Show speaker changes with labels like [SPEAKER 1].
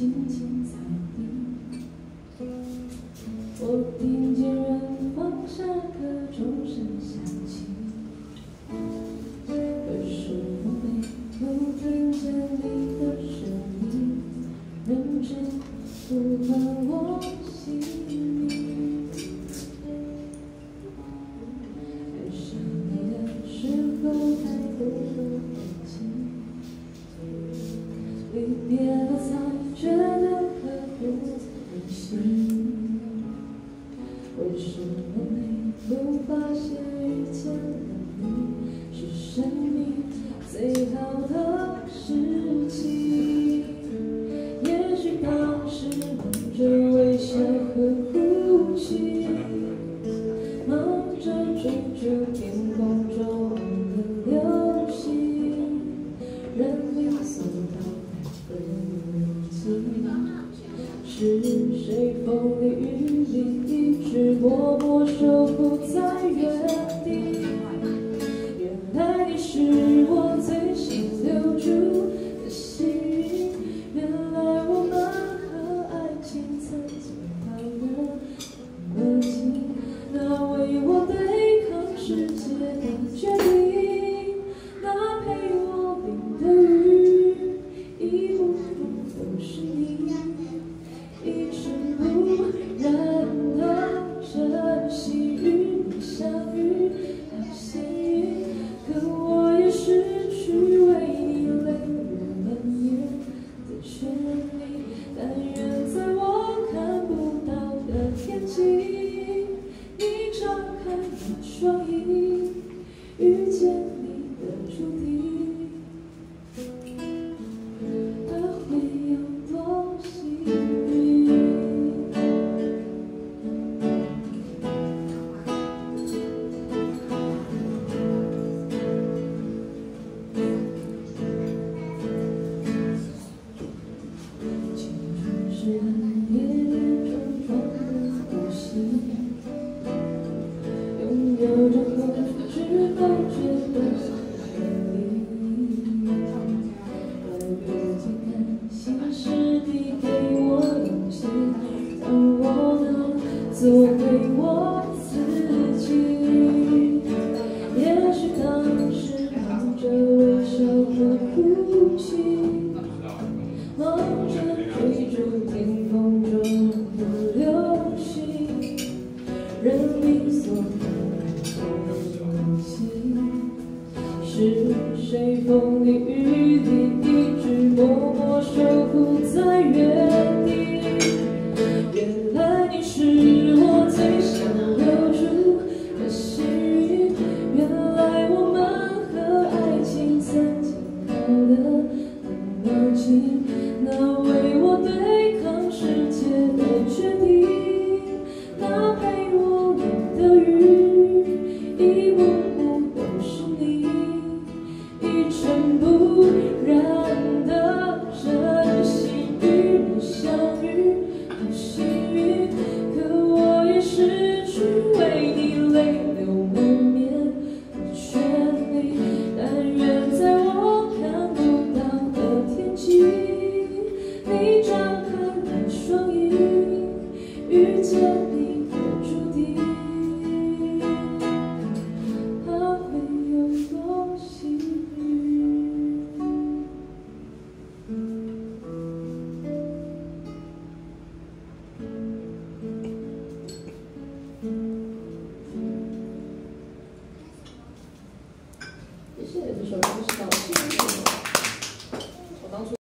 [SPEAKER 1] 轻轻洒。走到白头，几？是谁风里雨里一直默默守？做回我自己也许当时忙着微笑和哭泣忙着追逐天空中的流星人理所当然的是谁风好幸运可我已失去为你泪流满面的权利但愿在我看不到的天际你张开了双翼遇见你。